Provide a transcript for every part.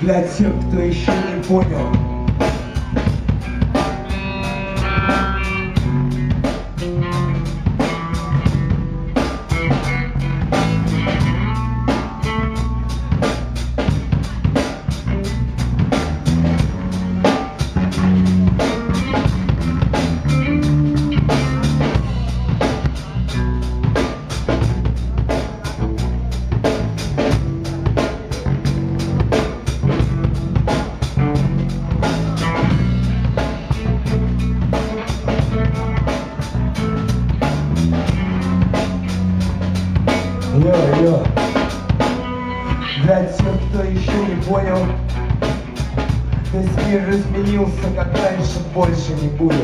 Для тех, кто еще не понял, Йо-йо Для тех, кто еще не понял Весь мир изменился, как раньше больше не будет.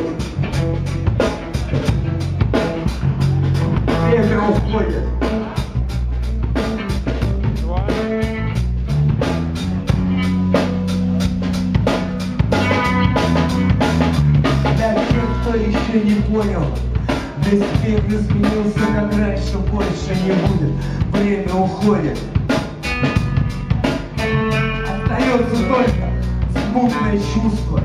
Время уходит? Для тех, кто еще не понял Мир изменился, как раньше больше не будет. Время уходит. Остается только смутное чувство.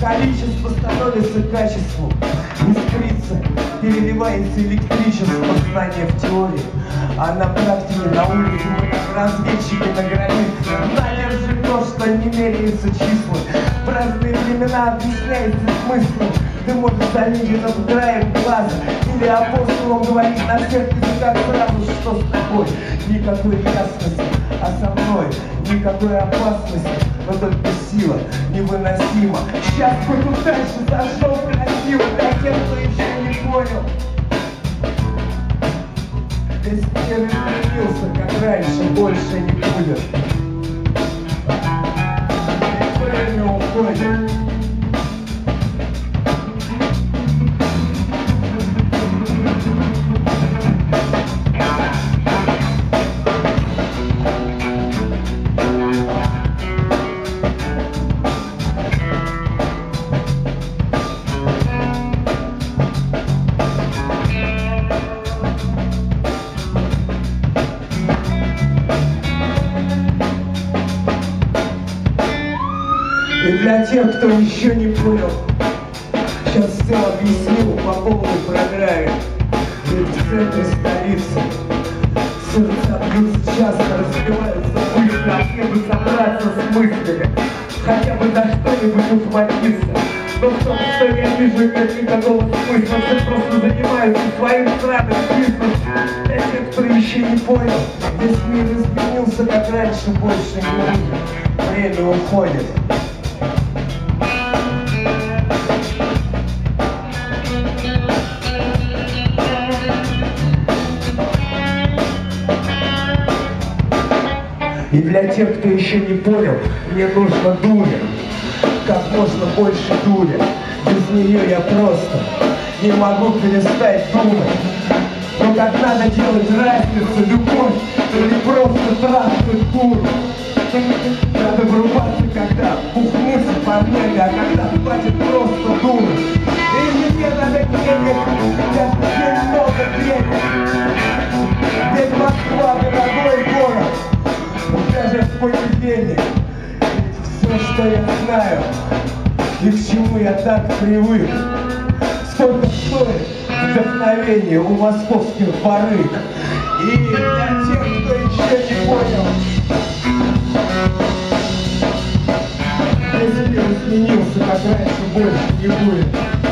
Количество становится качеством. Искрится, переливается электричество. Знание в теории А на практике на улице разведчики на границе что не меряется числа В разные времена объясняется смыслом Ты можешь заметить над краем глаза Или апостолом говорить на всех языках сразу, что с тобой Никакой ясности, а со мной никакой опасности но только сила невыносима. Сейчас буду дальше зашел красиво для тех, кто еще не понял. Весь мир изменился, как раньше, больше не будет. Время для тех, кто еще не понял, сейчас все объясню по полной программе. Ведь в центре столицы сердца бьются часто, разбиваются быстро, мне бы собраться с мыслями, хотя бы за что-нибудь ухватиться. Но в том, что я вижу, нет никакого смысла, все просто занимаются своим сраным бизнесом. Для тех, кто еще не понял, весь мир изменился, как раньше, больше не будет. Время уходит. И для тех, кто еще не понял, мне нужно дуля. Как можно больше дуля. Без нее я просто не могу перестать думать. Но как надо делать разницу, любовь, или просто трахнуть куру. Надо врубаться, когда бухнуться по небе, а когда хватит просто думать. И мне надо денег, я много денег. Понедельник Все, что я знаю И к чему я так привык. Сколько стоит вдохновение у московских барыг? И для тех, кто еще не понял мир изменился, как раньше больше не будет